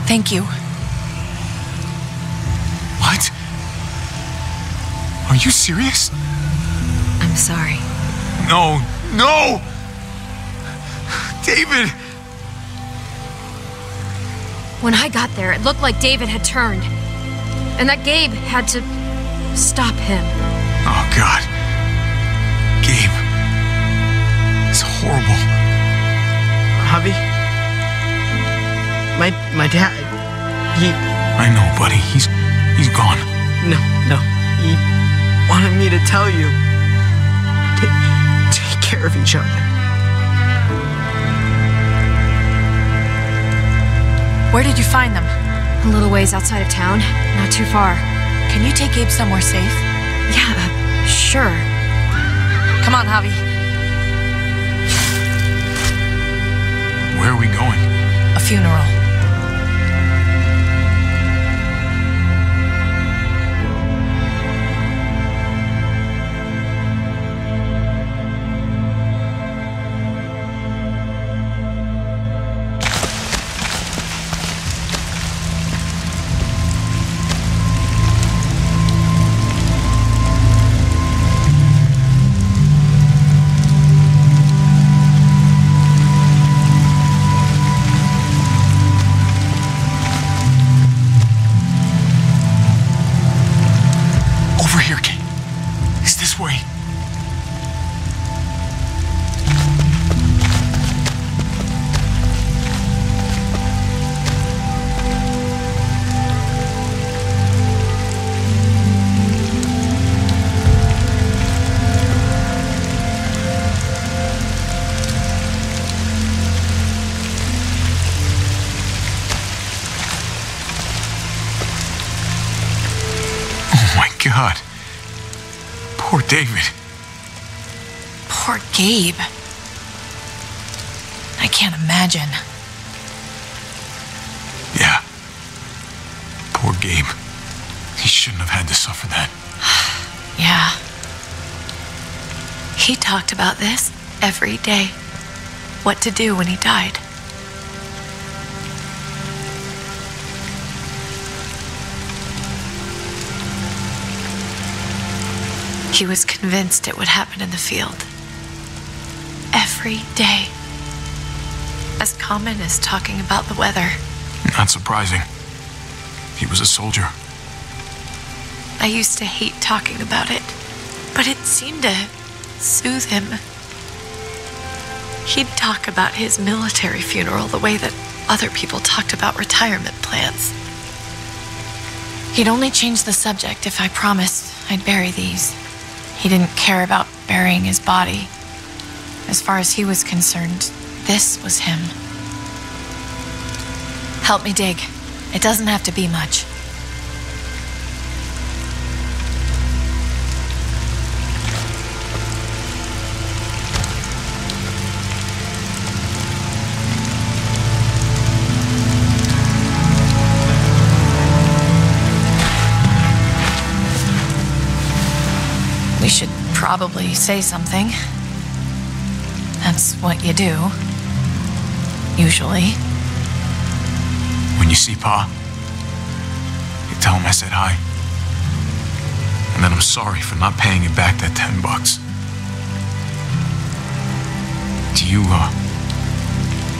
S2: Thank you.
S7: What? Are you serious?
S12: I'm sorry.
S7: No, no! David!
S12: When I got there, it looked like David had turned. And that Gabe had to stop him.
S7: Oh, God. Gabe. It's horrible.
S11: Javi? My my dad, he
S7: I know, buddy. He's he's gone.
S11: no no he wanted me to tell you. Ta- take care of each other.
S2: Where did you find them?
S12: A little ways outside of town, not too far.
S2: Can you take Abe somewhere safe?
S12: Yeah, uh, sure.
S2: Come on, Javi.
S7: Where are we going?
S2: A funeral. Gabe. I can't imagine.
S7: Yeah. Poor Gabe. He shouldn't have had to suffer that. *sighs*
S2: Yeah. He talked about this every day. What to do when he died. He was convinced it would happen in the field. Every day. As common as talking about the weather.
S7: Not surprising. He was a soldier.
S2: I used to hate talking about it, but it seemed to soothe him. He'd talk about his military funeral the way that other people talked about retirement plans. He'd only change the subject if I promised I'd bury these. He didn't care about burying his body. As far as he was concerned, this was him. Help me dig. It doesn't have to be much. We should probably say something. That's what you do. Usually.
S7: When you see Pa, you tell him I said hi. And that I'm sorry for not paying you back that ten bucks. Do you, uh,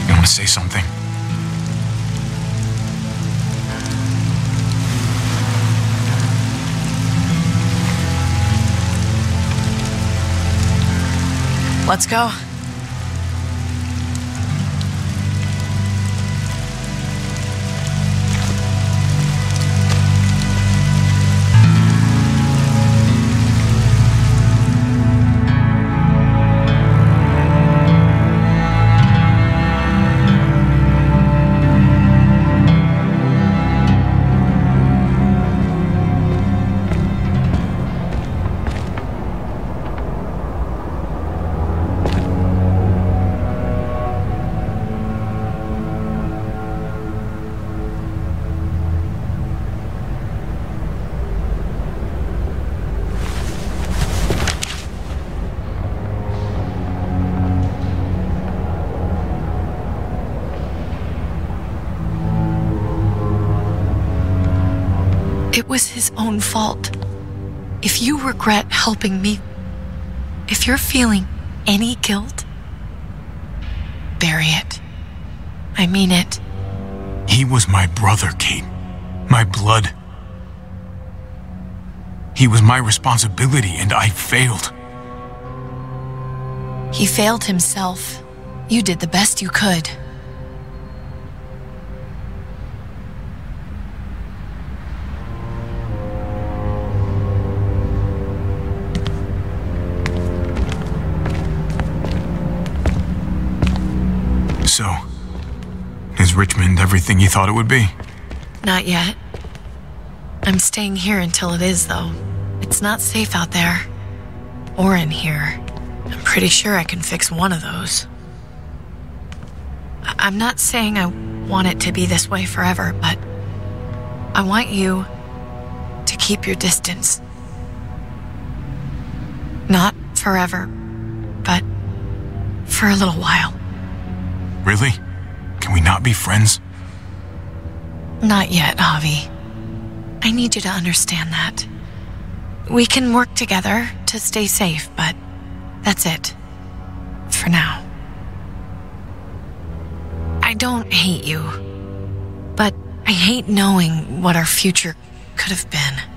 S7: you want to say something?
S2: Let's go. Helping me, if you're feeling any guilt, bury it. I mean it.
S7: He was my brother, Kate. My blood. He was my responsibility, and I failed.
S2: He failed himself. You did the best you could.
S7: Everything you thought it would be?
S2: Not yet. I'm staying here until it is, though. It's not safe out there. Or in here. I'm pretty sure I can fix one of those. I- I'm not saying I want it to be this way forever, but I want you to keep your distance. Not forever, but for a little while.
S7: Really? Can we not be friends?
S2: Not yet, Javi. I need you to understand that. We can work together to stay safe, but that's it. For now. I don't hate you, but I hate knowing what our future could have been.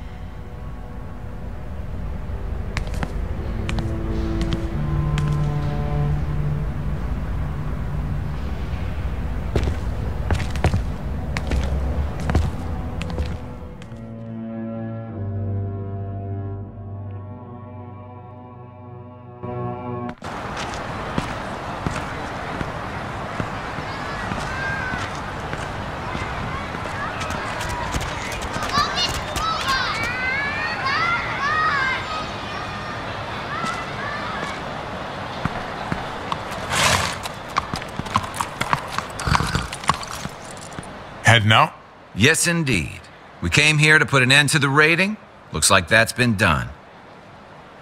S7: Out?
S13: Yes, indeed. We came here to put an end to the raiding. Looks like that's been done.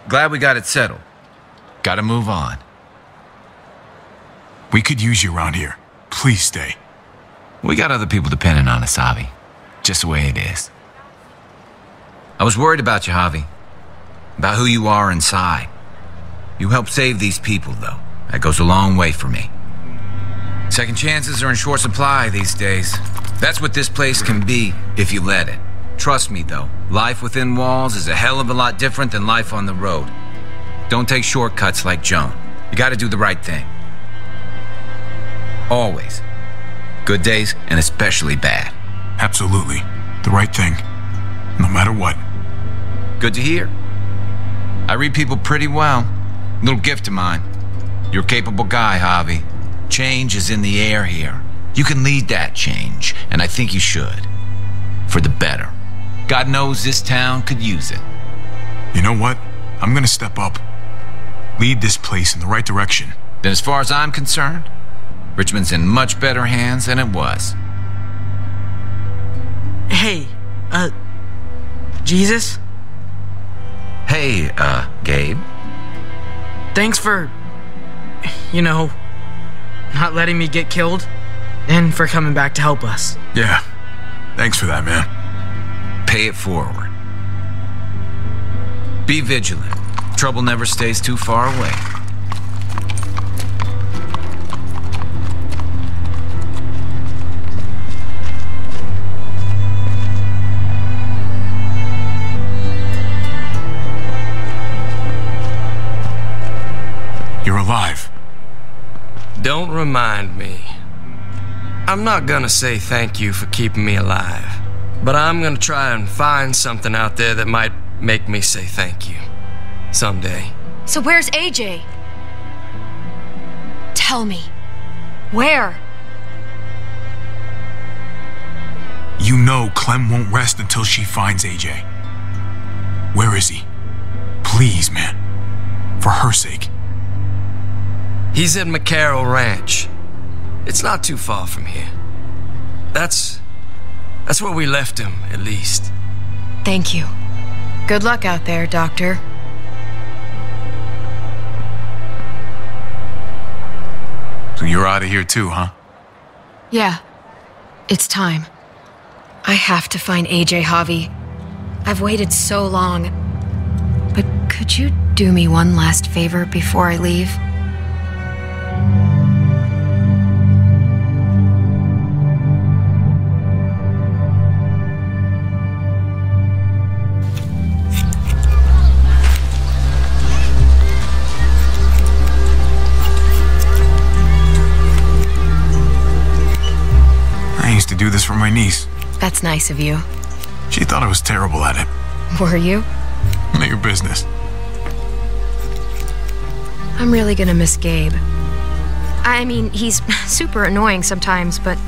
S13: Glad we got it settled. Gotta move on.
S7: We could use you around here. Please stay.
S13: We got other people depending on us, Javi. Just the way it is. I was worried about you, Javi. About who you are inside. You helped save these people, though. That goes a long way for me. Second chances are in short supply these days. That's what this place can be if you let it. Trust me, though, life within walls is a hell of a lot different than life on the road. Don't take shortcuts like Joan. You gotta do the right thing. Always. Good days, and especially bad.
S7: Absolutely. The right thing. No matter what.
S13: Good to hear. I read people pretty well. Little gift of mine. You're a capable guy, Javi. Change is in the air here. You can lead that change, and I think you should. For the better. God knows this town could use it.
S7: You know what? I'm gonna step up. Lead this place in the right direction.
S13: Then as far as I'm concerned, Richmond's in much better hands than it was.
S11: Hey, uh, Jesus?
S13: Hey, Hey, uh, Gabe.
S11: Thanks for, you know, not letting me get killed and for coming back to help us.
S7: Yeah. Thanks for that, man.
S13: Pay it forward. Be vigilant. Trouble never stays too far away.
S10: Don't remind me. I'm not gonna say thank you for keeping me alive, but I'm gonna try and find something out there that might make me say thank you. Someday.
S12: So where's AJ? Tell me. Where?
S7: You know Clem won't rest until she finds AJ. Where is he? Please, man. For her sake.
S10: He's at McCarroll Ranch. It's not too far from here. That's. That's where we left him, at least.
S12: Thank you. Good luck out there, Doctor.
S7: So you're out of here too, huh?
S12: Yeah. It's time. I have to find AJ Javi. I've waited so long. But could you do me one last favor before I leave?
S7: Do this for my niece.
S12: That's nice of you.
S7: She thought I was terrible at it.
S12: Were you?
S7: Not your business.
S12: I'm really gonna miss Gabe. I mean, he's *laughs* super annoying sometimes, but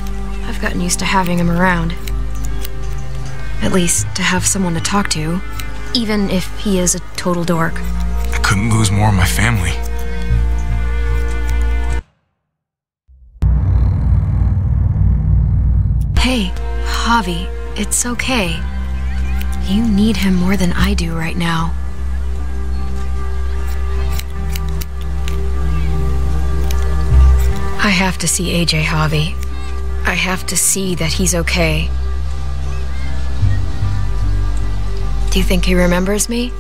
S12: I've gotten used to having him around. At least to have someone to talk to, even if he is a total dork.
S7: I couldn't lose more of my family.
S12: Hey, Javi, it's okay. You need him more than I do right now. I have to see AJ Javi. I have to see that he's okay. Do you think he remembers me?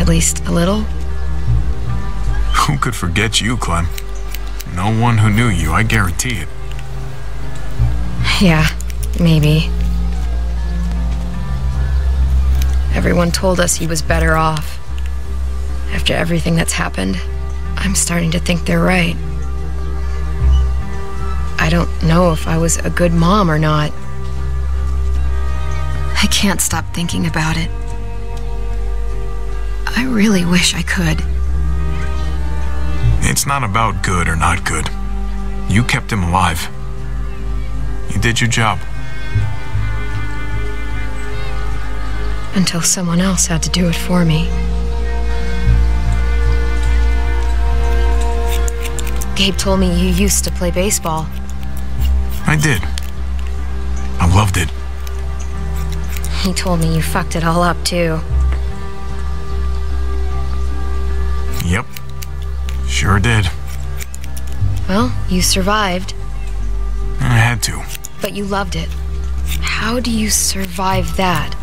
S12: At least a little?
S7: Who could forget you, Clem? No one who knew you, I guarantee it.
S12: Yeah, maybe. Everyone told us he was better off. After everything that's happened, I'm starting to think they're right. I don't know if I was a good mom or not. I can't stop thinking about it. I really wish I could.
S7: It's not about good or not good. You kept him alive. You did your job.
S12: Until someone else had to do it for me. Gabe told me you used to play baseball.
S7: I did. I loved it.
S12: He told me you fucked it all up, too.
S7: Yep. Sure did.
S12: Well, you survived,
S7: I had to.
S12: But you loved it. How do you survive that?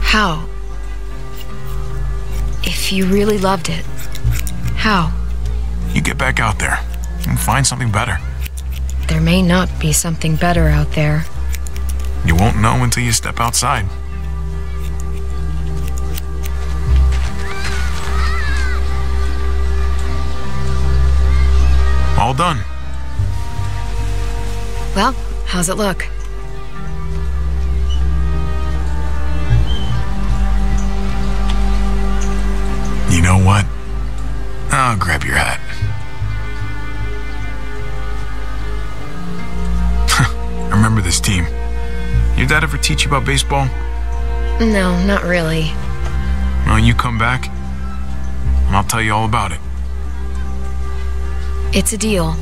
S12: How? If you really loved it, how?
S7: You get back out there and find something better.
S12: There may not be something better out there.
S7: You won't know until you step outside. All done.
S12: Well, how's it look?
S7: You know what? I'll grab your hat. I *laughs* remember this team. Your dad ever teach you about baseball?
S12: No, not really.
S7: Well, you come back, and I'll tell you all about it.
S12: It's a deal.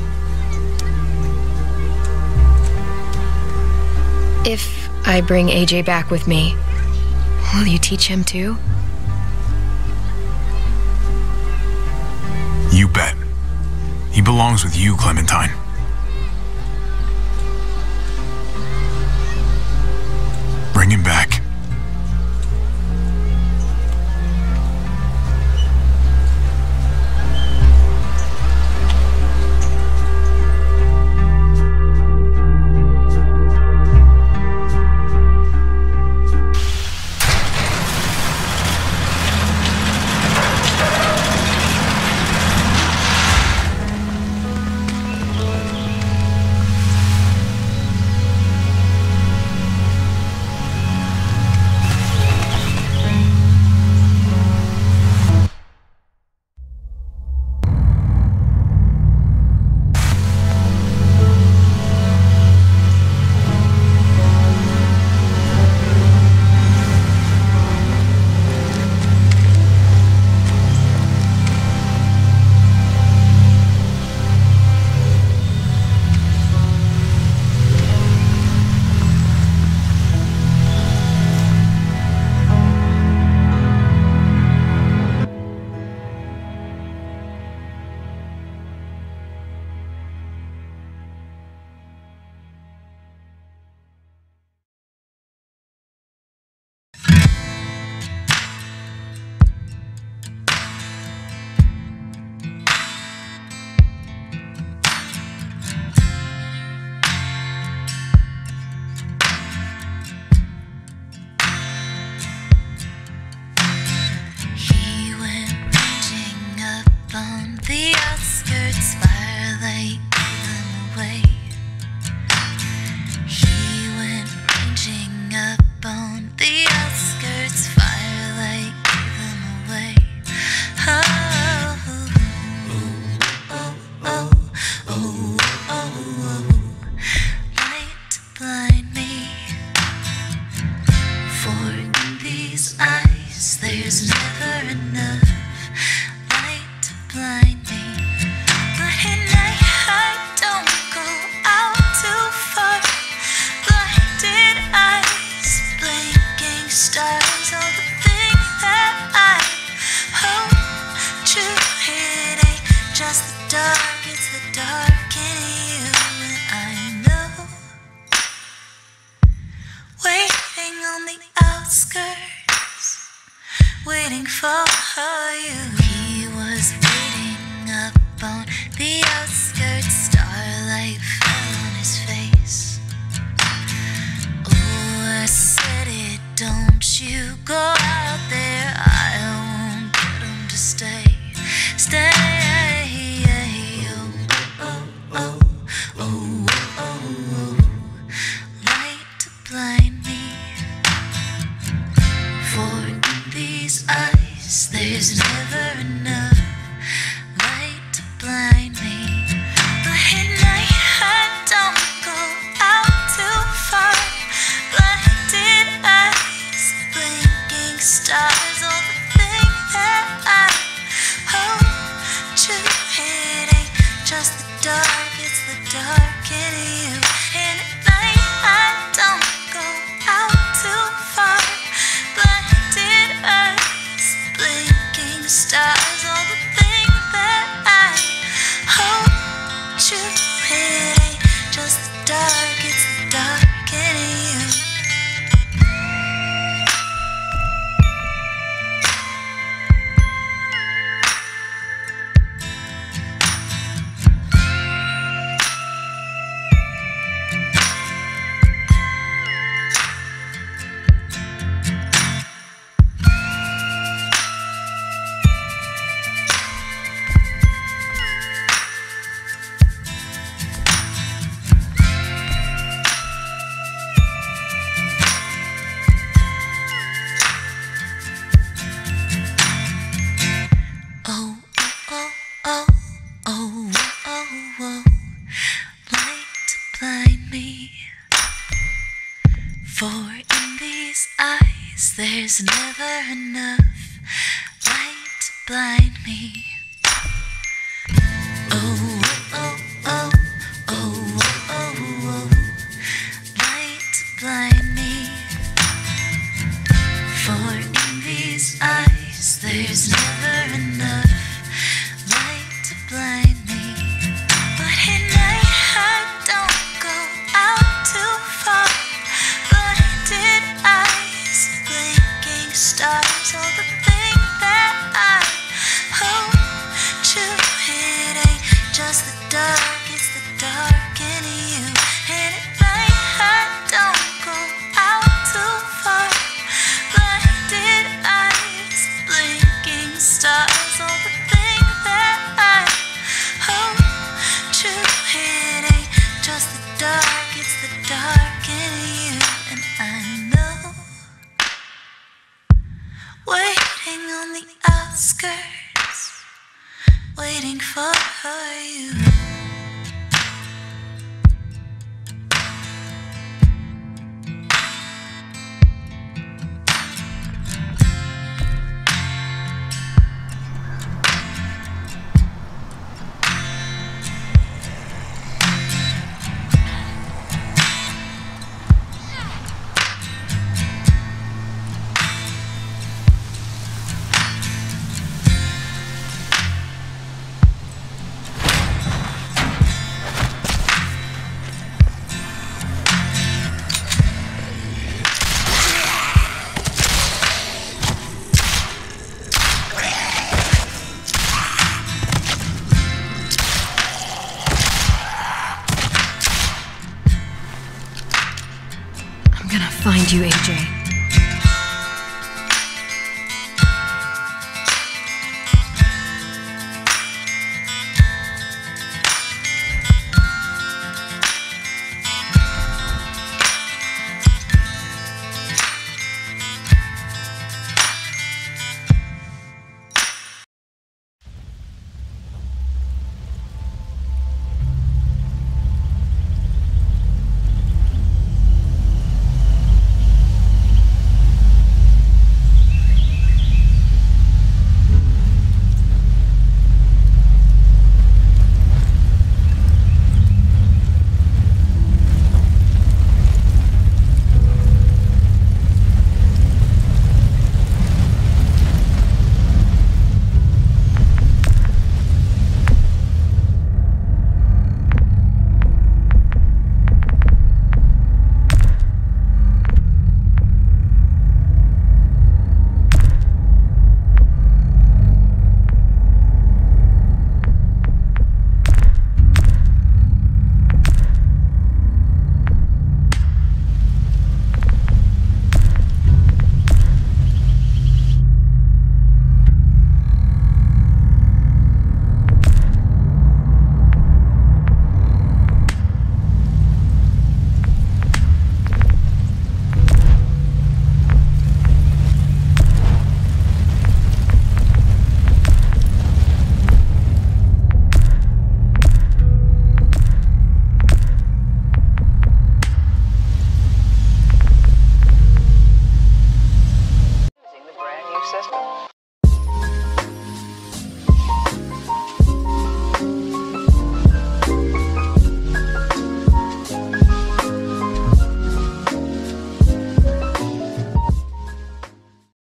S12: If I bring AJ back with me, will you teach him too?
S14: You bet. He belongs with you, Clementine.